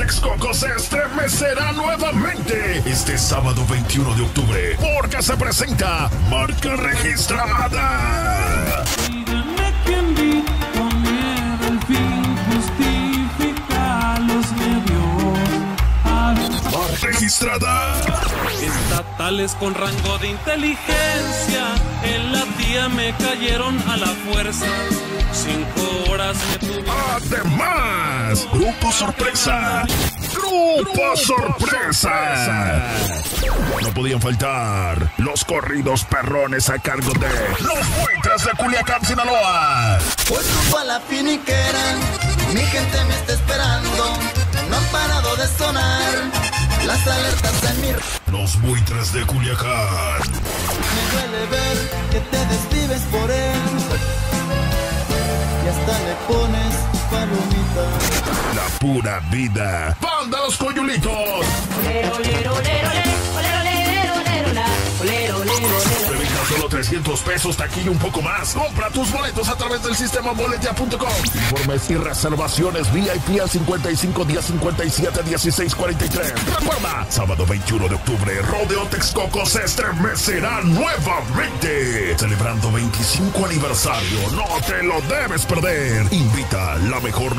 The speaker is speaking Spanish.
Texcoco se estremecerá nuevamente este sábado 21 de octubre porque se presenta Marca Registrada. Díganme quién vi poner el fin justifica los medios. Marca Registrada. Estatales con rango de inteligencia en la tía me cayeron a la fuerza. Cinco horas me tuvieron. Además, Grupo Sorpresa. Grupo Sorpresa. No podían faltar los corridos perrones a cargo de los buitres de Culiacán, Sinaloa. Hoy subo a la finiquera, mi gente me está esperando. No han parado de sonar las alertas en mi. Los buitres de Culiacán. Me duele ver que te desvives por él. Y hasta le. La pura vida. ¡Banda los coyulitos! Solo 300 pesos, taquilla un poco más. Compra tus boletos a través del sistema boletia.com. Informes y reservaciones VIP al 55 10 57 16 43. Recuerda, sábado 21 de octubre, Rodeo Texcoco se estremecerá nuevamente. Celebrando 25 aniversario. No te lo debes perder. Invita la mejor